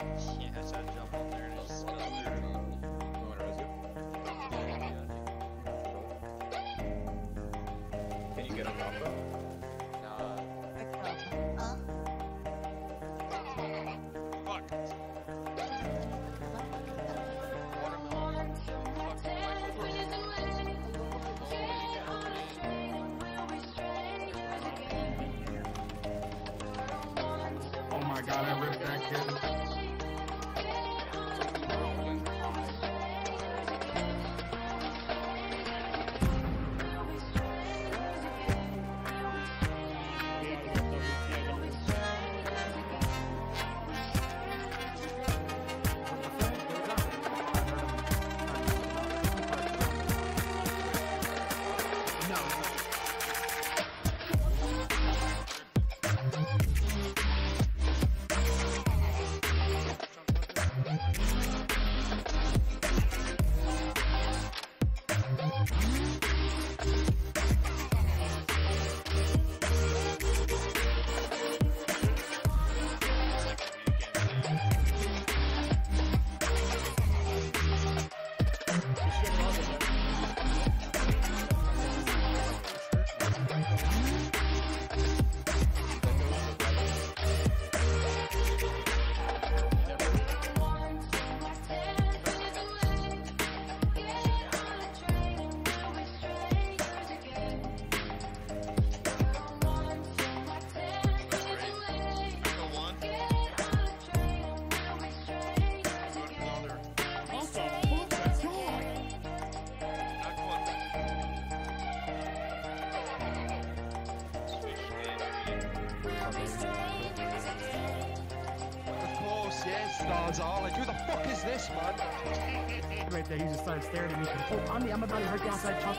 Yeah, so I jump on there and it just goes through. Of course, yes, who the fuck is this, man? right there, he just started staring at me. Oh, I'm, the, I'm about to hurt the outside chunk.